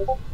you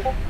Okay.